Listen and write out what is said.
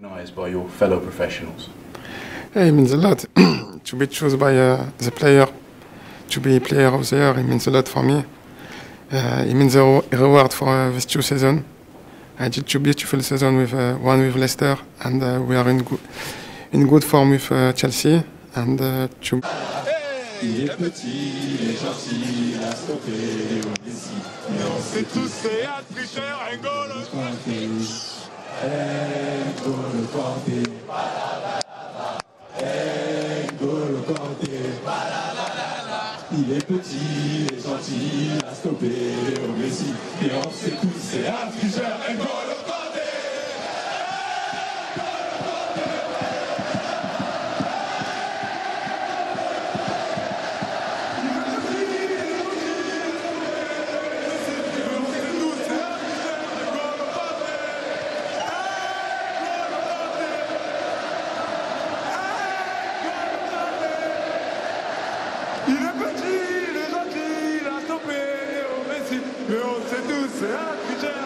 Recognized by your fellow professionals. It means a lot to be chosen by uh, the player, to be player of the year. It means a lot for me. Uh, it means a reward for uh, this two season. I did two beautiful season with uh, one with Leicester, and uh, we are in, go- in good form with uh, Chelsea. And uh, two Il est petit, il est gentil, il a stoppé Léo Messi. Mais on sait tous, c'est un tricheur, N'Golo Kanté. Il est petit, il est gentil, il a stoppé Léo Messi. Et on tous, c'est un tricheur, N'Golo Mais on sait tous, ah, putain